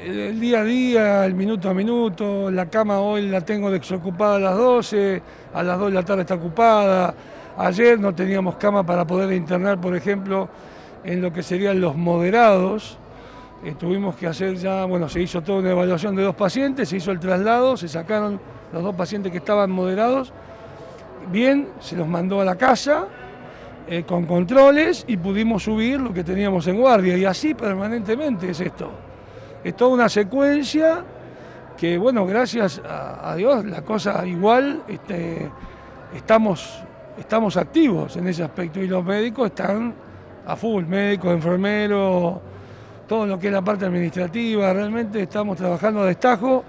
El día a día, el minuto a minuto, la cama hoy la tengo desocupada a las 12, a las 2 de la tarde está ocupada. Ayer no teníamos cama para poder internar, por ejemplo, en lo que serían los moderados. Eh, tuvimos que hacer ya, bueno, se hizo toda una evaluación de dos pacientes, se hizo el traslado, se sacaron los dos pacientes que estaban moderados. Bien, se los mandó a la casa eh, con controles y pudimos subir lo que teníamos en guardia. Y así permanentemente es esto. Es toda una secuencia que, bueno, gracias a, Dios, la cosa igual, este, estamos, estamos activos en ese aspecto y los médicos están a full, médicos, enfermeros, todo lo que es la parte administrativa, realmente estamos trabajando a destajo.